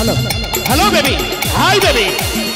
hello hello baby hi baby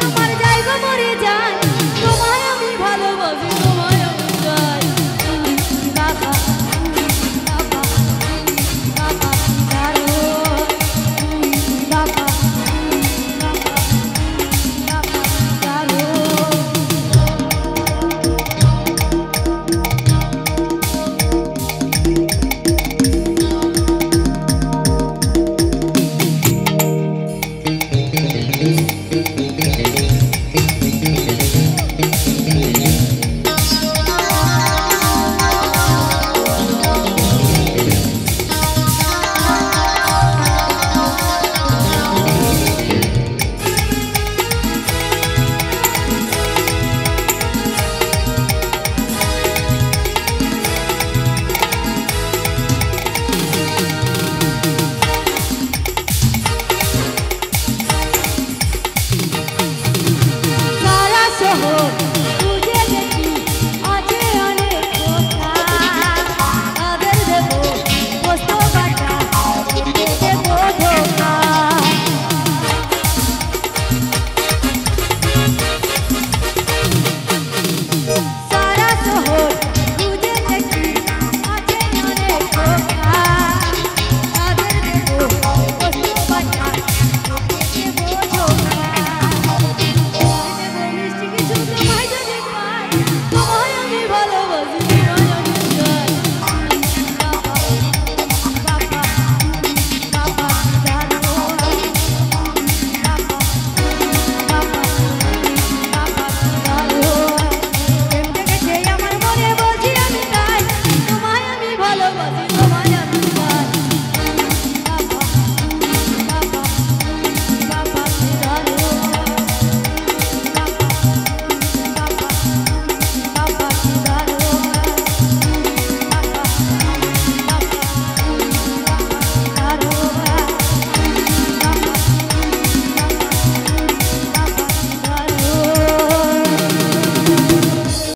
তোমার যাই গো মরে যাই home